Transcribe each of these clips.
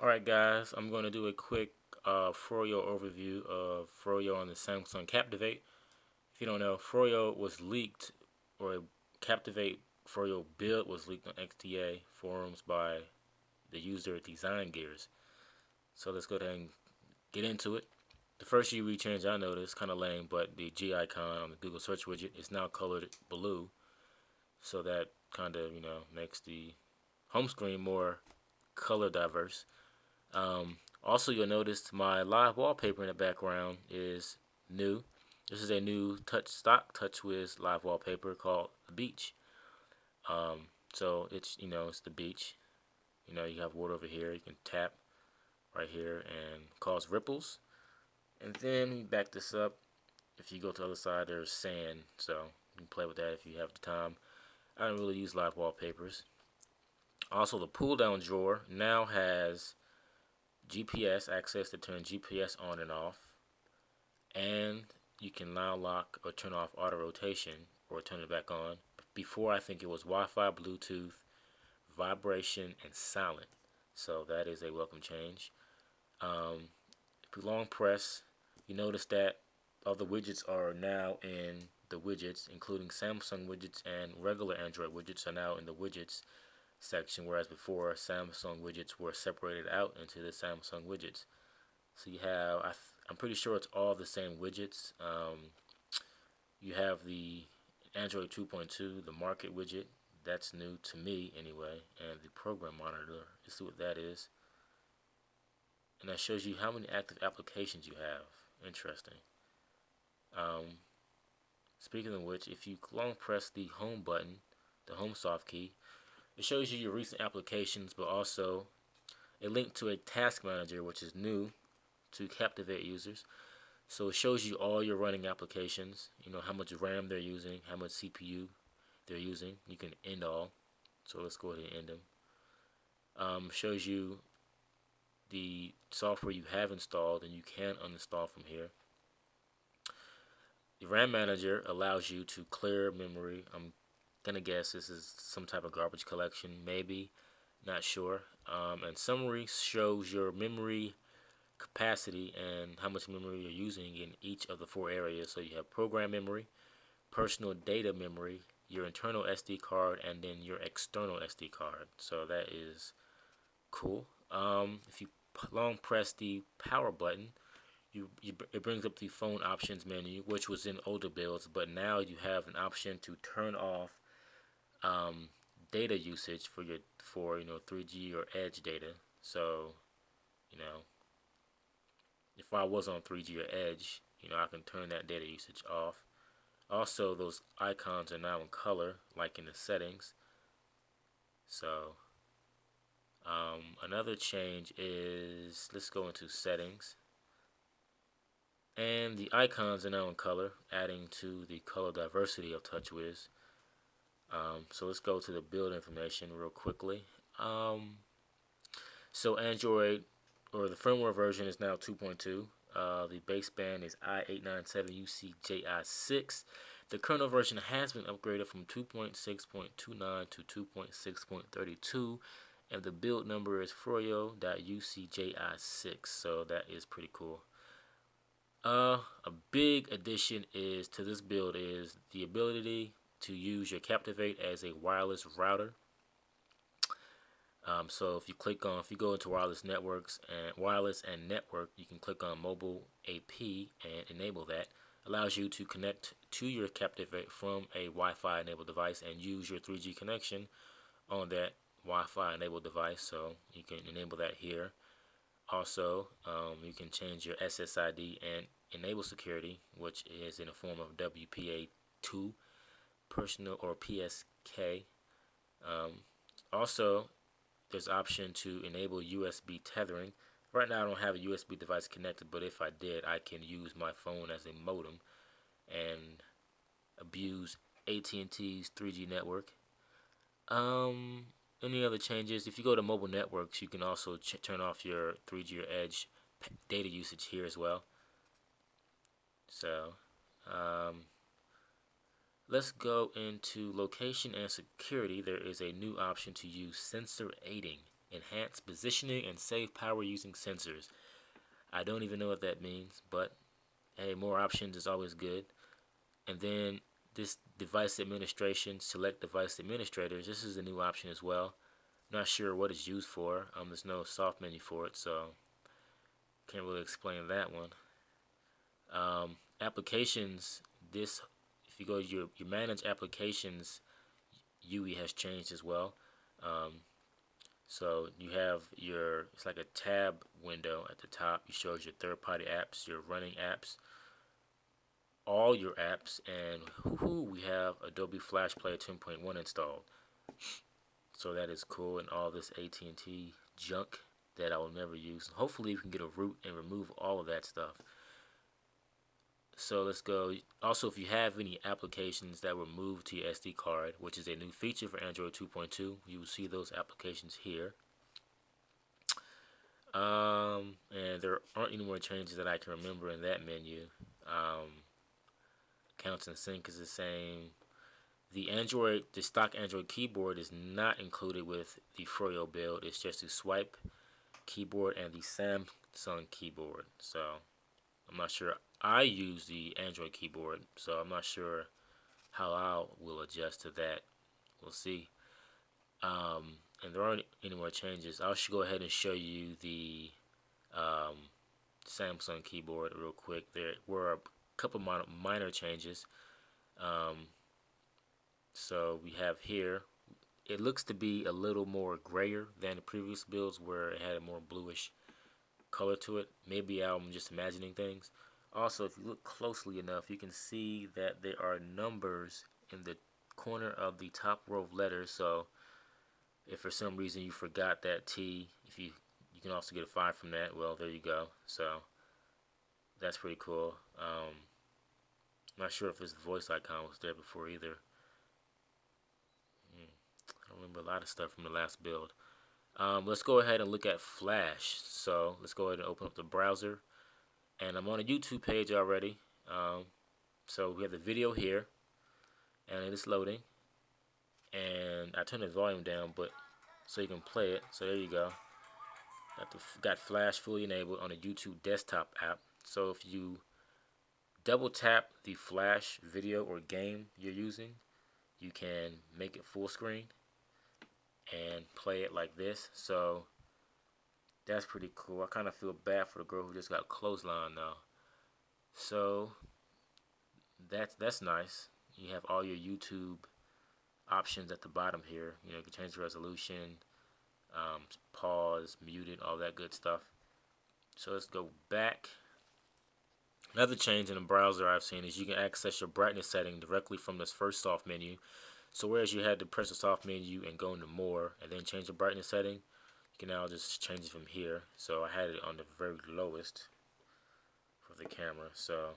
Alright guys, I'm going to do a quick uh, Froyo overview of Froyo on the Samsung Captivate. If you don't know, Froyo was leaked, or Captivate Froyo build was leaked on XDA forums by the user Design Gears. So let's go ahead and get into it. The first UI change I noticed, kind of lame, but the G icon on the Google search widget is now colored blue. So that kind of, you know, makes the home screen more color diverse. Um, also, you'll notice my live wallpaper in the background is new. This is a new touch stock TouchWiz live wallpaper called the beach. Um, so it's you know it's the beach. You know you have water over here. You can tap right here and cause ripples. And then back this up. If you go to the other side, there's sand. So you can play with that if you have the time. I don't really use live wallpapers. Also, the pull down drawer now has GPS access to turn GPS on and off. And you can now lock or turn off auto rotation or turn it back on. Before I think it was Wi-Fi Bluetooth vibration and silent. So that is a welcome change. Um, if you long press you notice that all the widgets are now in the widgets including Samsung widgets and regular Android widgets are now in the widgets section, whereas before Samsung widgets were separated out into the Samsung widgets. So you have, I am pretty sure it's all the same widgets. Um, you have the Android 2.2, the market widget, that's new to me anyway, and the program monitor, let's see what that is. And that shows you how many active applications you have. Interesting. Um, speaking of which, if you long press the home button, the home soft key, it shows you your recent applications, but also a link to a task manager, which is new to Captivate users. So it shows you all your running applications, you know, how much RAM they're using, how much CPU they're using. You can end all. So let's go ahead and end them. Um, shows you the software you have installed and you can uninstall from here. The RAM manager allows you to clear memory. I'm gonna guess this is some type of garbage collection, maybe, not sure. Um, and summary shows your memory capacity and how much memory you're using in each of the four areas. So you have program memory, personal data memory, your internal SD card, and then your external SD card. So that is cool. Um, if you long press the power button, you, you, it brings up the phone options menu, which was in older builds, but now you have an option to turn off um, data usage for your for you know 3G or Edge data. So, you know, if I was on 3G or Edge, you know, I can turn that data usage off. Also, those icons are now in color, like in the settings. So, um, another change is, let's go into settings. And the icons are now in color, adding to the color diversity of TouchWiz. Um, so let's go to the build information real quickly. Um, so Android or the firmware version is now 2.2. Uh, the baseband is i897UCJI6. The kernel version has been upgraded from 2.6.29 to 2.6.32 and the build number is froyo.ucji6 so that is pretty cool. Uh, a big addition is to this build is the ability to use your Captivate as a wireless router. Um, so if you click on, if you go into wireless networks and wireless and network, you can click on mobile AP and enable that. Allows you to connect to your Captivate from a Wi-Fi enabled device and use your 3G connection on that Wi-Fi enabled device. So you can enable that here. Also, um, you can change your SSID and enable security, which is in the form of WPA2 personal or PSK. Um, also, there's option to enable USB tethering. Right now I don't have a USB device connected, but if I did, I can use my phone as a modem and abuse AT&T's 3G network. Um, any other changes? If you go to mobile networks, you can also turn off your 3G or Edge data usage here as well. So, um, Let's go into location and security. There is a new option to use sensor aiding. enhance positioning and save power using sensors. I don't even know what that means, but hey, more options is always good. And then this device administration, select device administrators. This is a new option as well. Not sure what it's used for. Um, there's no soft menu for it, so can't really explain that one. Um, applications. This, you go to your your manage applications, UI has changed as well. Um, so you have your it's like a tab window at the top. It shows your third-party apps, your running apps, all your apps, and whoo, we have Adobe Flash Player 10.1 installed. So that is cool, and all this AT&T junk that I will never use. Hopefully, you can get a root and remove all of that stuff. So let's go. Also, if you have any applications that were moved to your SD card, which is a new feature for Android 2.2, you will see those applications here. Um, and there aren't any more changes that I can remember in that menu. Um, counts and sync is the same. The Android, the stock Android keyboard is not included with the Froyo build. It's just the swipe keyboard and the Samsung keyboard. So I'm not sure. I use the Android keyboard, so I'm not sure how I will adjust to that. We'll see. Um, and there aren't any more changes. I should go ahead and show you the um, Samsung keyboard real quick. There were a couple minor, minor changes. Um, so we have here, it looks to be a little more grayer than the previous builds where it had a more bluish color to it. Maybe I'm just imagining things. Also, if you look closely enough, you can see that there are numbers in the corner of the top row of letters. So if for some reason you forgot that T, if you you can also get a 5 from that, well, there you go. So that's pretty cool. Um, not sure if this voice icon was there before either. Hmm. I remember a lot of stuff from the last build. Um, let's go ahead and look at Flash. So let's go ahead and open up the browser. And I'm on a YouTube page already. Um, so we have the video here. And it is loading. And I turned the volume down, but so you can play it. So there you go. Got, the, got Flash fully enabled on a YouTube desktop app. So if you double tap the Flash video or game you're using, you can make it full screen and play it like this. So that's pretty cool. I kind of feel bad for the girl who just got clothesline now. So that's that's nice. You have all your YouTube options at the bottom here. You know, you can change the resolution, um, pause, muted, all that good stuff. So let's go back. Another change in the browser I've seen is you can access your brightness setting directly from this first soft menu. So whereas you had to press the soft menu and go into more and then change the brightness setting, you can now just change it from here. So I had it on the very lowest for the camera. So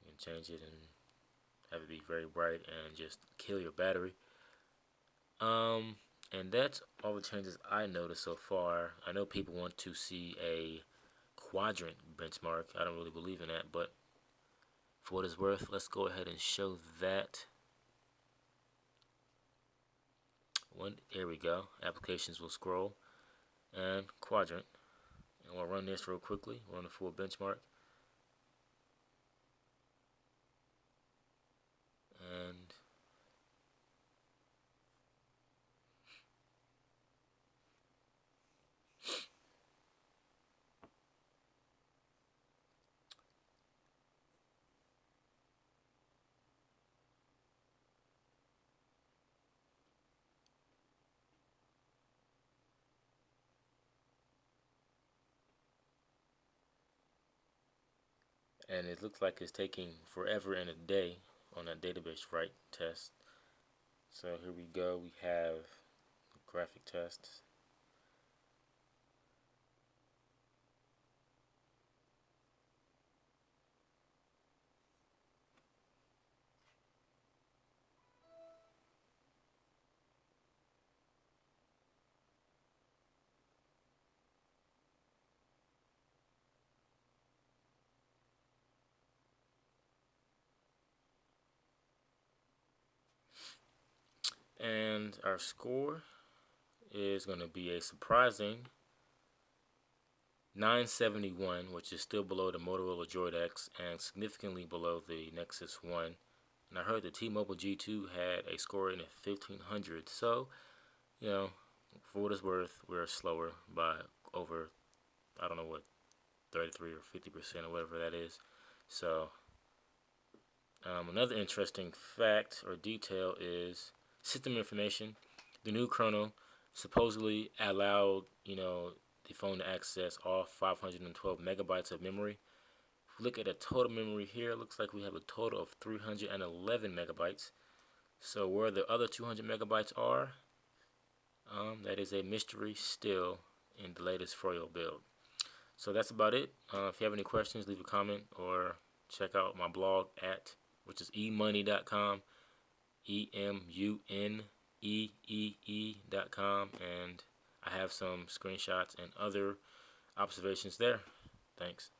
you can change it and have it be very bright and just kill your battery. Um, and that's all the changes I noticed so far. I know people want to see a quadrant benchmark. I don't really believe in that, but for what it's worth, let's go ahead and show that. One, here we go. Applications will scroll and quadrant. And we'll run this real quickly. Run the full benchmark. And and it looks like it's taking forever and a day on a database write test. So here we go. We have graphic tests. And our score is going to be a surprising 971, which is still below the Motorola Droid X and significantly below the Nexus 1. And I heard the T-Mobile G2 had a score in the 1500. So, you know, for what it's worth, we're slower by over, I don't know what, 33 or 50% or whatever that is. So, um, another interesting fact or detail is system information. The new kernel supposedly allowed, you know, the phone to access all 512 megabytes of memory. Look at the total memory here, it looks like we have a total of 311 megabytes. So where the other 200 megabytes are, um, that is a mystery still in the latest Froyo build. So that's about it. Uh, if you have any questions, leave a comment or check out my blog at, which is emuneee.com, dot com, and I have some screenshots and other observations there. Thanks.